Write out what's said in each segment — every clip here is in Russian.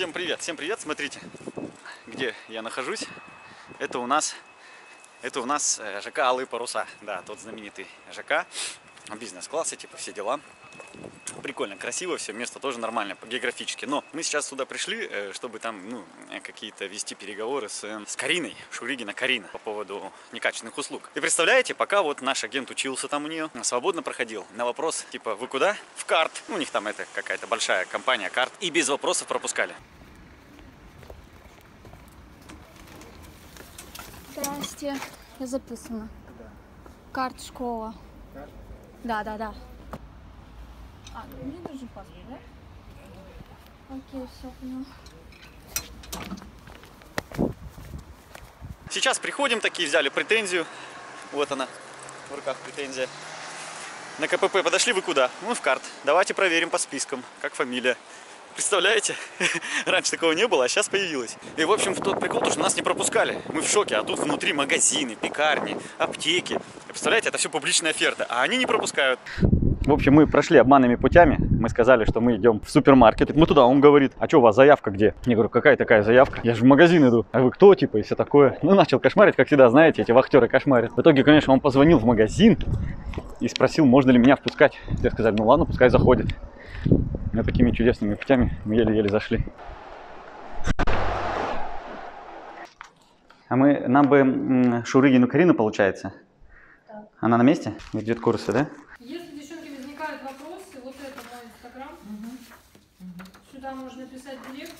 Всем привет, всем привет, смотрите, где я нахожусь. Это у нас, это у нас э, ЖК Алые Паруса, да, тот знаменитый ЖК, бизнес-классы, типа все дела. Прикольно, красиво все, место тоже нормальное географически. Но мы сейчас сюда пришли, э, чтобы там, ну, э, какие-то вести переговоры с, э, с Кариной, Шуригина Карина, по поводу некачественных услуг. И представляете, пока вот наш агент учился там у нее, свободно проходил, на вопрос, типа, вы куда? В карт. Ну, у них там это какая-то большая компания карт. И без вопросов пропускали. Здрасте. Я записана. Карт школа. Да, да, да. А, мне даже паспорт, да? Окей, все, поняла. Сейчас приходим такие, взяли претензию. Вот она, в руках претензия. На КПП подошли вы куда? Ну, в карт. Давайте проверим по спискам, как фамилия. Представляете? Раньше такого не было, а сейчас появилось. И, в общем, в тот прикол, то, что нас не пропускали. Мы в шоке, а тут внутри магазины, пекарни, аптеки. Представляете, это все публичная оферта, а они не пропускают. В общем, мы прошли обманными путями. Мы сказали, что мы идем в супермаркет. Мы туда, он говорит, а что у вас заявка где? Я говорю, какая такая заявка? Я же в магазин иду. А вы кто, типа, и все такое? Ну, начал кошмарить, как всегда, знаете, эти вахтеры кошмарят. В итоге, конечно, он позвонил в магазин и спросил, можно ли меня впускать. Те сказали, ну ладно, пускай заходит. И такими чудесными путями мы еле-еле зашли. А мы, нам бы Шурыгину Карину, получается? Она на месте? Ведет курсы, да? Если, девчонки, возникают вопросы, вот это мой инстаграм. Сюда можно писать директ.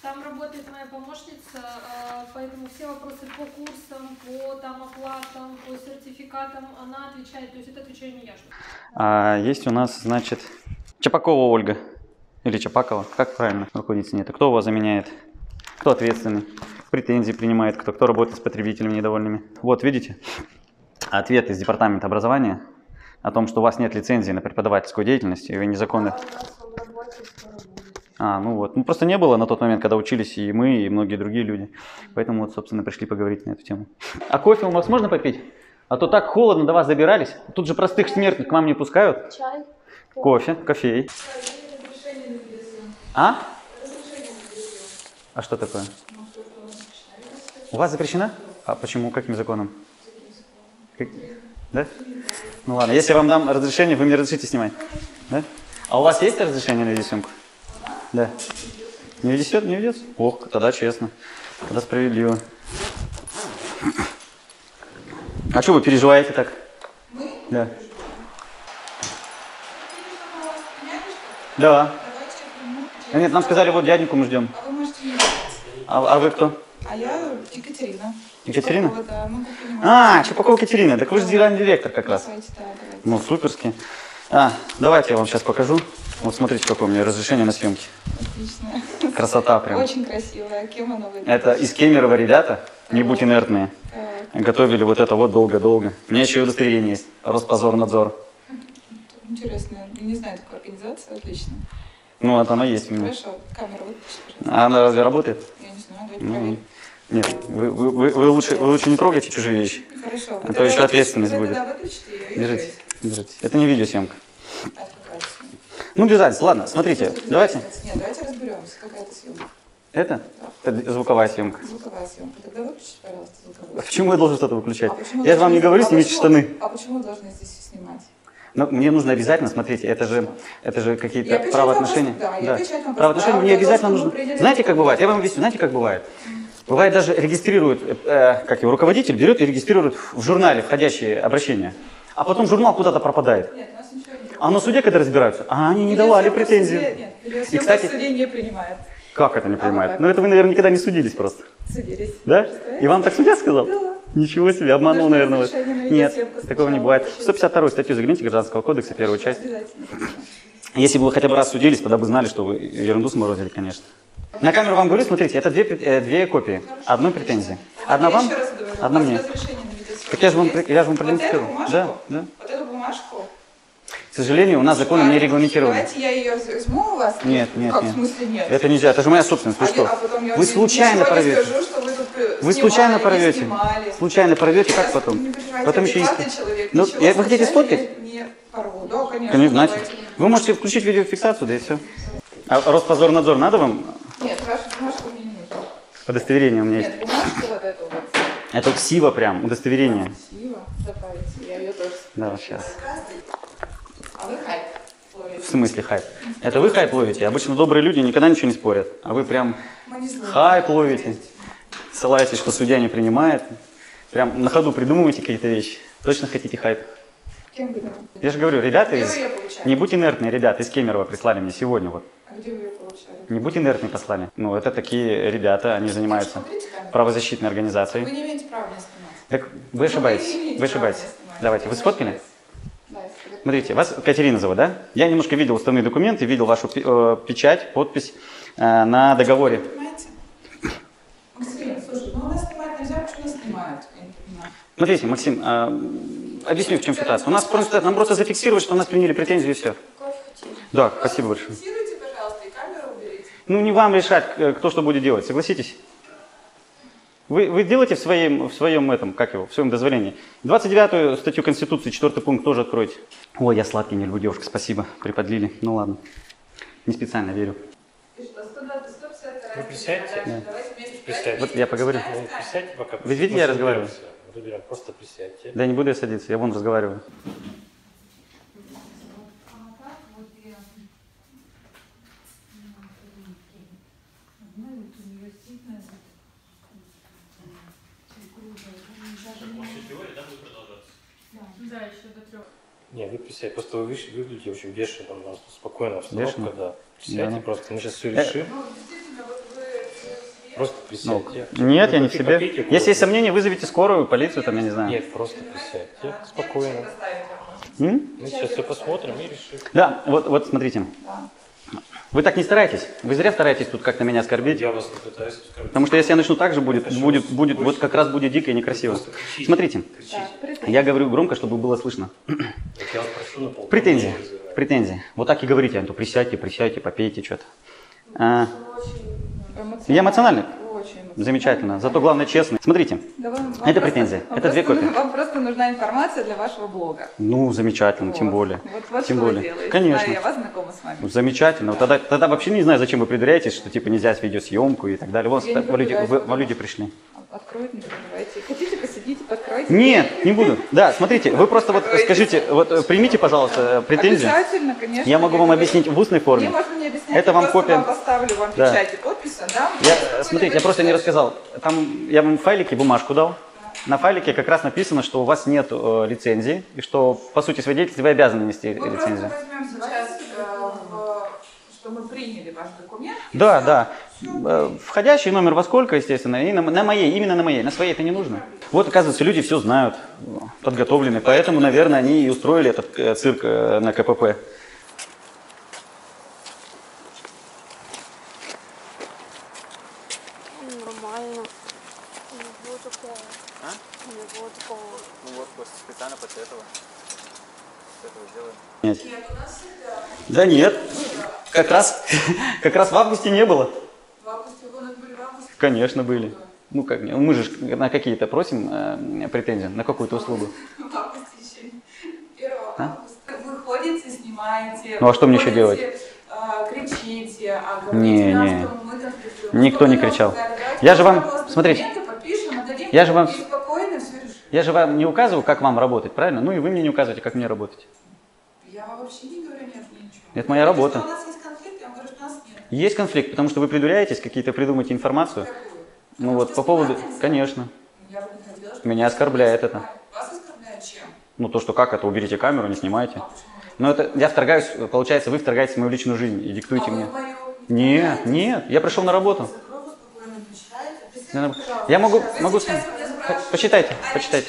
Там работает моя помощница, а, поэтому все вопросы по курсам, по там оплатам, по сертификатам, она отвечает. То есть это отвечаю не я. А есть у нас, значит, Чапакова Ольга. Или Чапакова, как правильно руководитель нет. Кто его заменяет? Кто ответственный? Претензии принимает кто? Кто работает с потребителями недовольными? Вот, видите? Ответ из департамента образования о том, что у вас нет лицензии на преподавательскую деятельность, и вы незаконно... А, ну вот. Ну просто не было на тот момент, когда учились и мы, и многие другие люди. Поэтому вот, собственно, пришли поговорить на эту тему. А кофе у вас можно попить? А то так холодно, до вас добирались. Тут же простых смертных к вам не пускают. Чай. Кофе, кофей. А? А что такое? У вас запрещено? А почему? Каким законом? Как- Да? Ну ладно, если я вам дам разрешение, вы мне разрешите снимать. Да? А у вас есть разрешение на видеосъемку? Да. Не ведет? Не ведется? Ох, тогда честно. Тогда справедливо. А что вы переживаете так? Да. Да. А Нет, нам сказали, вот дяденьку мы ждем. А вы можете не А, а вы кто? А я Екатерина. Екатерина? Чупакова, да. А, Чупакова Катерина, так вы же генеральный директор как раз. Да. Ну, суперски. А, давайте я вам сейчас покажу. Вот смотрите, какое у меня разрешение на съемки. Отлично. Красота прям. Очень красивая. Кем? Это из Кемерово ребята, не будь инертные. Готовили вот это вот долго-долго. У меня еще и удостоверение есть. Роспозорнадзор. интересно. Я не знаю такой организации. Отлично. Ну, вот оно есть у меня. Хорошо. Камеру выключи. А она разве работает? Я не знаю, давайте Ну, проверим. нет, вы, вы, вы, вы лучше, вы лучше не трогайте чужие вещи. Хорошо. а то еще ответственность будет. Держите, давайте. держите. Это не видеосъемка. А? Ну, без разницы. Ладно, смотрите, давайте. Нет, давайте разберемся. Какая это съемка? Это? Это звуковая съемка. Звуковая съемка. Тогда выключите, пожалуйста, звуковую. Почему я должен что-то выключать? А Я же вам не говорю, а снимите почему- штаны. А почему вы должны здесь снимать? Но мне нужно обязательно, смотрите, это же, это же какие-то правоотношения. вопрос- да, вопрос Правоотношения ставлю мне обязательно нужно. Знаете, как бывает? Я вам объясню, знаете, как бывает? Бывает даже регистрирует, э, как его руководитель берет и регистрирует в журнале входящие обращения. А потом журнал куда-то пропадает. Нет, нас ничего не А на суде, когда разбираются, а они не давали претензии. Нет, И, кстати- суде не принимает. Как это не понимает? как? Ну это вы, наверное, никогда не судились просто. Судились. Да? И вам так судья сказал? Да. Ничего себе, обманул, наверное. вас. Нет, такого не бывает. получить. 152 статью загляните Гражданского кодекса, первую часть. Если бы вы хотя бы раз судились, тогда бы знали, что вы ерунду сморозили, конечно. На камеру вам говорю, смотрите, это две, э, две копии, одной претензии. Одна Я вам, одна мне. Так я же вам, есть? я же вам Вот продемонстрирую. эту бумажку? Да, да. Вот эту бумажку? К сожалению, у нас законом не регламентировано. Давайте я ее возьму у вас. Нет, нет, как, нет. в смысле нет? Это нельзя, это же моя собственность. Вы А что? а потом я Вы случайно порвете. скажу, что вы тут э, Вы снимали, случайно снимали. Случайно Я как потом? Потом еще есть. человек. Ну, вы хотите сфоткать? я Не порву. Да, конечно. Давайте. Вы можете включить видеофиксацию, да и все. А Роспозорнадзор надо вам Нет, вашу бумажку мне не нужно. Удостоверение у меня есть. Нет, бумажку вот. Это ксива прям, удостоверение. Красиво. Давайте, я ее тоже. Да, сейчас. А вы хайп ловите? В смысле хайп? Это вы хайп ловите? Обычно добрые люди никогда ничего не спорят. А вы прям хайп ловите. Ссылаетесь, что судья не принимает. Прям на ходу придумываете какие-то вещи. Точно хотите хайп? Кем вы? Я же говорю, ребята Где из... вы? Не будь инертные, ребята из Кемерово прислали мне сегодня вот. А где вы ее получали? Не будь инертные послали. Ну, это такие ребята, они занимаются правозащитной Вы организацией. не имеете права меня снимать. Так вы ошибаетесь, вы ошибаетесь. Давайте, вы сфоткали? Вы- Смотрите, вас Катерина зовут, да? Я немножко видел уставные документы, видел вашу э, печать, подпись э, на договоре. Максим, слушай, ну у нас снимать нельзя, почему нас снимают? Смотрите, Максим, э, объясню, в чем ситуация. У нас просто, нам просто зафиксировать, что у нас приняли претензии и все. Да, спасибо большое. Фиксируйте, пожалуйста, и камеру уберите. Ну, не вам решать, э, кто что будет делать, согласитесь? Вы, вы делаете в своем, в своем этом, как его, в своем дозволении. 29 статью Конституции, 4 пункт тоже откройте. Ой, я сладкий, не люблю девушек, спасибо, приподлили. Ну ладно, не специально верю. И что, 120, 150 Вы присядьте. Да. Давайте вместе Присядьте. Вот я поговорю. Ну, присядьте пока. Вы видите, я разговариваю? Разберем. Просто присядьте. Да не буду я садиться, я вон разговариваю. Да, еще до трех. Не, вы присядьте. Просто вы выглядите очень бешено. У нас тут спокойная обстановка, Бешено? да. Присядьте Да. просто. Мы сейчас все Э, решим. Просто Ну, присядьте. нет, Вы я не в себе. попейте. Если есть сомнения, вызовите скорую, полицию, там, я не знаю. Нет, просто присядьте. Спокойно. М? Мы сейчас все посмотрим и решим. Да, вот, вот смотрите. Вы так не стараетесь. Вы зря стараетесь тут как-то меня оскорбить. Я вас не пытаюсь оскорбить. Потому что если я начну так же, будет, Хочу будет, будет, больше. вот как раз будет дико и некрасиво. Просто кричите. Смотрите, Кричите. я говорю громко, чтобы было слышно. Так я вас прошу на полтора Претензии, претензии. Вот так и говорите, а то присядьте, присядьте, попейте что-то. А, Я эмоциональный? Очень замечательно. Зато главное честный. Смотрите, Да вам Это претензия. Это две копии. Вам просто нужна информация для вашего блога. ну замечательно, тем Вот. более. Вот, вот Тем что более. вы делаете. Конечно. Да, я вас знакома с вами. Замечательно. Вот Тогда, тогда вообще не знаю, зачем вы предъявляетесь, что типа нельзя видеосъемку и так далее. Вот Я так, люди, вы, люди пришли. Откройте, не переживайте. Хотите, посидите, подкройте. Нет, не буду. Да, смотрите, вы просто вот скажите, вот э, примите, пожалуйста, претензию. Обязательно, конечно. Я могу вам объяснить в устной форме. можно не объяснять. Это я вам копия. вам поставлю вам Да. печать и подпись, а да? Я, Спокойно смотрите, я просто не рассказал. Там я вам в файлике бумажку дал. На файлике как раз написано, что у вас нет э, лицензии, и что, по сути, свидетельстве вы обязаны нести Мы лицензию. просто возьмем сейчас, э, в- что мы приняли ваш документ. Да, всё. да. Э, Входящий номер во сколько, естественно, и на, на моей, именно на моей. На своей это не нужно. Вот, оказывается, люди все знают, подготовлены, поэтому, наверное, они и устроили этот э, цирк э, на КПП. Нормально. Не было такого. А? Не было такого. Ну вот, специально после этого. Нет. Да нет. Как раз, как раз в августе не было. В августе вы у нас были в августе. Конечно, были. Ну как, мы же на какие-то просим э, претензии, на какую-то услугу. В августе еще не. 1 А? августа. Вы ходите, снимаете. Ну, а что мне еще делать? а, кричите, а Не, нам, не. что мы конфликтуем. Никто Ну, не кричал. Я же вам- смотрите. документы подпишем, отдадим, Я же вам- и спокойно все решим. Я же вам не указываю, как вам работать, правильно? Ну и вы мне не указываете, как мне работать. Я вообще не говорю нет, ничего. Это моя работа. Что у нас есть конфликт, я вам говорю, что у нас нет. Есть конфликт, потому что вы предваряетесь, какие-то придумаете информацию. Какую? Ну вот, по поводу... Конечно. Я бы не хотела, чтобы Меня оскорбляет это. Вас оскорбляет чем? Ну то, что как это, уберите камеру, не снимайте. А? Но это, я вторгаюсь, получается, вы вторгаетесь в мою личную жизнь и диктуете а мне. мою Нет, нет, я пришел на работу. Я могу, могу... Почитайте, почитайте.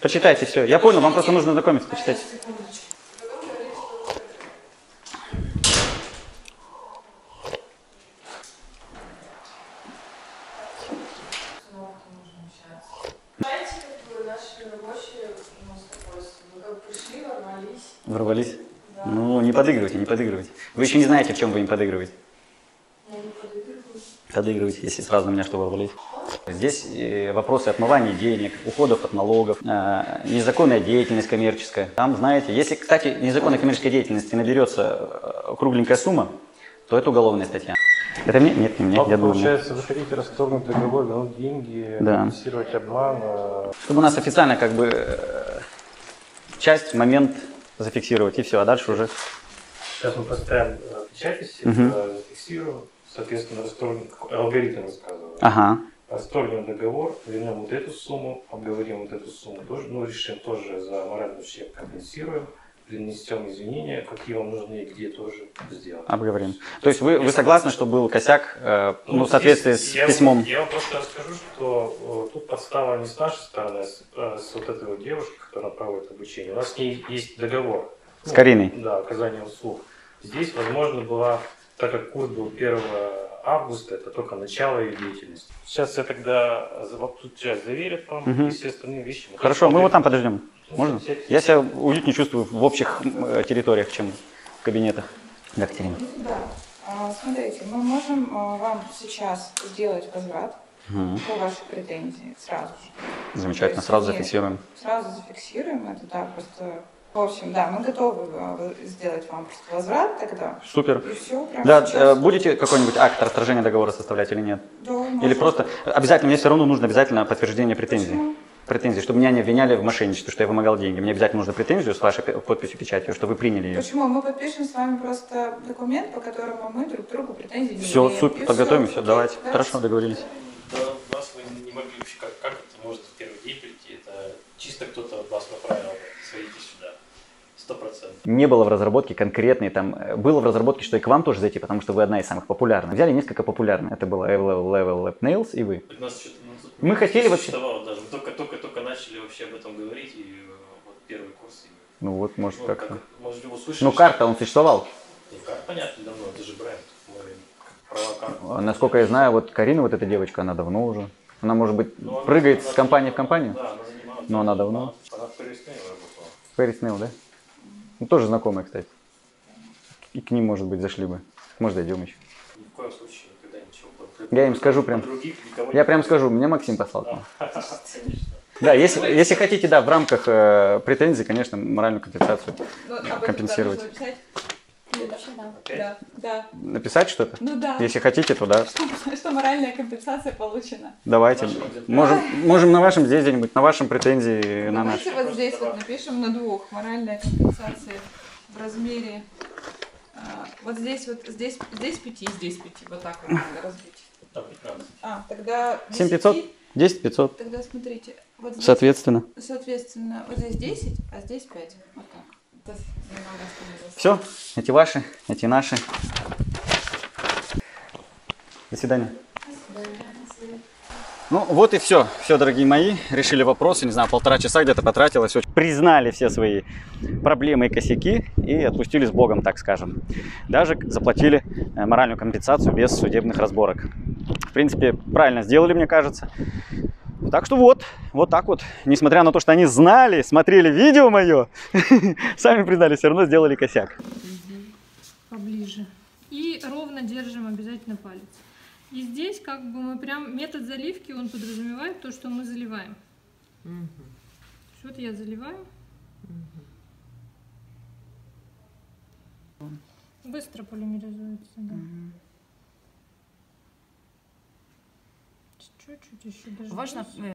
Почитайте все. Я понял, вам просто нужно знакомиться, почитайте. Секундочку. Потом говорите, что вы Знаете, как бы наши рабочие у нас такое, вы как бы пришли, ворвались. Ворвались? Ну, не подыгрывайте, не подыгрывайте. Вы еще не знаете, в чем вы им подыгрываете. Подыгрывайте, если сразу на меня что ворвались. Здесь э, вопросы отмывания денег, уходов от налогов, э, незаконная деятельность коммерческая. Там, знаете, если, кстати, незаконной коммерческой деятельности наберется э, кругленькая сумма, то это уголовная статья. Это мне? Нет, не мне. Я думаю, получается, вы хотите расторгнуть договор, вернуть деньги, Да. компенсировать обман. Чтобы у нас официально как бы часть, момент зафиксировать, и все, а дальше уже... Сейчас мы поставим э, все Мгм. это зафиксируем, соответственно, расторгнем, алгоритм рассказываю. Ага, Расторгнем договор, вернем вот эту сумму, обговорим вот эту сумму, тоже, ну, решим тоже за моральный ущерб компенсируем, принесем извинения, какие вам нужны где тоже сделаем. обговорим. То есть вы, вы согласны, что был косяк, э, ну, в соответствии с я письмом? Я вам просто расскажу, что э, тут подстава не с нашей стороны, а с, а с вот этой вот девушкой, которая проводит обучение. У нас с ней есть договор. С Кариной? Да, оказание услуг. Здесь, возможно, была, так как курс был 1 августа, это только начало ее деятельности. Сейчас я тогда вот тут часть заверят вам Мгм. и все остальные вещи. мы Хорошо, мы вот там подождем. Можно? Я себя уютнее чувствую в общих э, территориях, чем в кабинетах. Да, Катерина. Да. А, Смотрите, мы можем а, вам сейчас сделать возврат Мгм. по вашей претензии сразу же. Замечательно, есть сразу зафиксируем. Сразу зафиксируем это, да, просто... В общем, да, мы готовы а, сделать вам просто возврат тогда. Супер. И все, прямо Да, сейчас. э, будете какой-нибудь акт расторжения договора составлять или нет? Да, Или можем. просто обязательно, мне все равно нужно обязательно подтверждение претензий. Почему? Претензий, чтобы меня не обвиняли в мошенничестве, что я вымогал деньги. Мне обязательно нужно претензию с вашей подписью, печатью, что вы приняли ее. Почему? Мы подпишем с вами просто документ, по которому мы друг другу претензий не Все, имеем. супер, И подготовимся, всё. давайте. Да? Хорошо, договорились. Да, вас вы не могли вообще, как, как это может в первый день прийти? Это чисто кто-то от вас направил, сходите сюда. Сто процентов. Не было в разработке конкретной, там, э, было в разработке, что и к вам тоже зайти, потому что вы одна из самых популярных. Взяли несколько популярных. Это было Level, Level Lab Nails и вы. У нас что-то Мы не хотели вообще- даже. Мы только, вообще об этом говорить, и э, вот первый курс. И, Ну вот, может, ну, как как, может, его услышали. Ну, карта, он существовал. Ну, карт понятно давно, это же бренд. Права. А, Насколько я знаю, вот Карина, вот эта девочка, она давно уже. Она, может быть, Ну, она- прыгает она с компании в компанию? Да, она занималась. Но она давно. Она в Пэрис работала. Пэрис Нейл, да? Ну, тоже знакомые, кстати. И к ним, может быть, зашли бы. Может, дойдем еще. Ни в коем случае никогда ничего. Я им скажу прям. под других никого Я прям скажу, мне Максим послал. Конечно. Да, если, если хотите, да, в рамках э, претензий, конечно, моральную компенсацию. Ну, об этом Компенсировать. Вообще, да. Да, да. Написать что-то? Ну да. Если хотите, то да, Что моральная компенсация получена. давайте. Можем, можем на вашем здесь где-нибудь, на вашем претензии, на наш. Давайте вот здесь вот напишем на двух. Моральная компенсация в размере... а, вот здесь вот, здесь, здесь пяти, здесь пяти. Вот так вот надо разбить. Там 15. А, тогда... 7500? 10, 10 500, Тогда смотрите. Вот здесь, соответственно. соответственно, вот здесь 10, а здесь 5. Вот так. Все, эти ваши, эти наши. До свидания. Ну вот и все. Все, дорогие мои. Решили вопросы. Не знаю, полтора часа где-то потратилось. Очень Признали все свои проблемы и косяки и отпустили с Богом, так скажем. Даже заплатили э, моральную компенсацию без судебных разборок. В принципе, правильно сделали, мне кажется. Так что вот, вот так вот. Несмотря на то, что они знали, смотрели видео мое, сами признали, все равно сделали косяк. поближе. И ровно держим обязательно палец. И здесь как бы мы прям метод заливки, он подразумевает то, что мы заливаем. Есть Вот я заливаю. Быстро полимеризуется, да. Чуть-чуть еще даже. Важно.